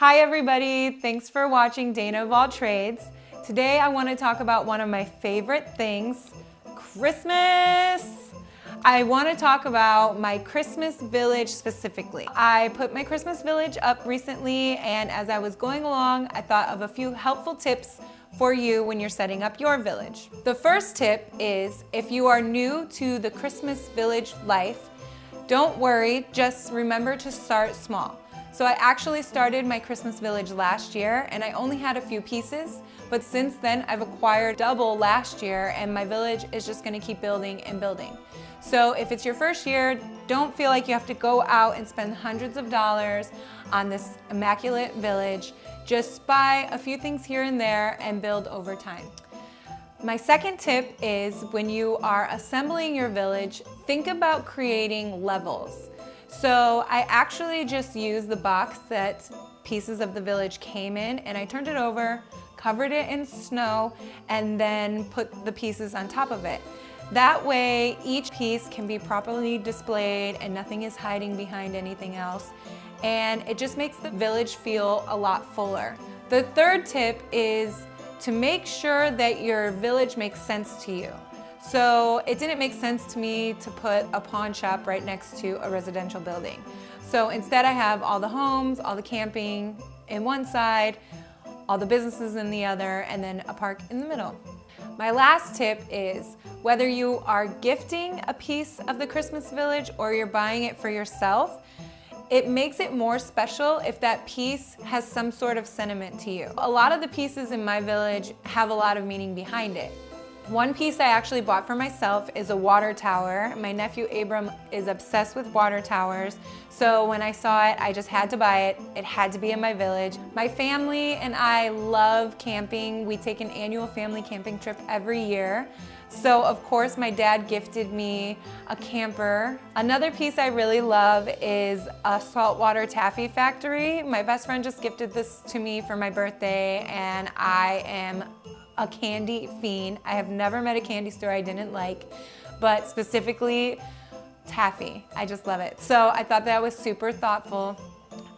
Hi everybody, thanks for watching Dayna of All Trades. Today I want to talk about one of my favorite things, Christmas. I want to talk about my Christmas village specifically. I put my Christmas village up recently and as I was going along, I thought of a few helpful tips for you when you're setting up your village. The first tip is if you are new to the Christmas village life, don't worry, just remember to start small. So I actually started my Christmas village last year and I only had a few pieces, but since then I've acquired double last year and my village is just gonna keep building and building. So if it's your first year, don't feel like you have to go out and spend hundreds of dollars on this immaculate village. Just buy a few things here and there and build over time. My second tip is when you are assembling your village, think about creating levels. So I actually just used the box that pieces of the village came in and I turned it over, covered it in snow, and then put the pieces on top of it. That way each piece can be properly displayed and nothing is hiding behind anything else. And it just makes the village feel a lot fuller. The third tip is to make sure that your village makes sense to you. So it didn't make sense to me to put a pawn shop right next to a residential building. So instead I have all the homes, all the camping in one side, all the businesses in the other, and then a park in the middle. My last tip is whether you are gifting a piece of the Christmas village or you're buying it for yourself, it makes it more special if that piece has some sort of sentiment to you. A lot of the pieces in my village have a lot of meaning behind it. One piece I actually bought for myself is a water tower. My nephew Abram is obsessed with water towers, so when I saw it, I just had to buy it. It had to be in my village. My family and I love camping. We take an annual family camping trip every year. So of course my dad gifted me a camper. Another piece I really love is a saltwater taffy factory. My best friend just gifted this to me for my birthday and I am a candy fiend. I have never met a candy store I didn't like, but specifically taffy. I just love it. So I thought that was super thoughtful.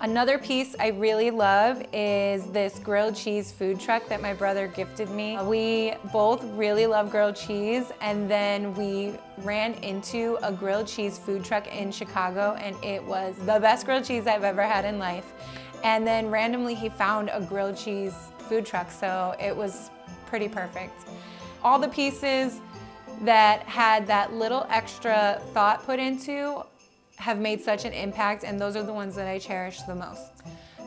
Another piece I really love is this grilled cheese food truck that my brother gifted me. We both really love grilled cheese and then we ran into a grilled cheese food truck in Chicago and it was the best grilled cheese I've ever had in life. And then randomly he found a grilled cheese food truck so it was pretty perfect. All the pieces that had that little extra thought put into have made such an impact and those are the ones that I cherish the most.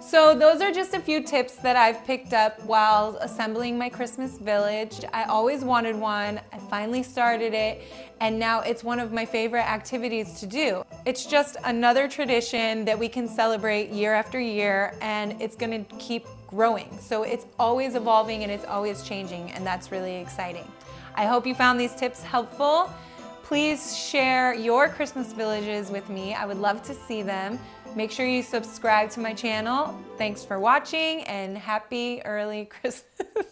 So those are just a few tips that I've picked up while assembling my Christmas village. I always wanted one, I finally started it, and now it's one of my favorite activities to do. It's just another tradition that we can celebrate year after year, and it's gonna keep growing. So it's always evolving and it's always changing, and that's really exciting. I hope you found these tips helpful. Please share your Christmas villages with me. I would love to see them. Make sure you subscribe to my channel. Thanks for watching and happy early Christmas.